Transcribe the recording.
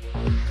Bye.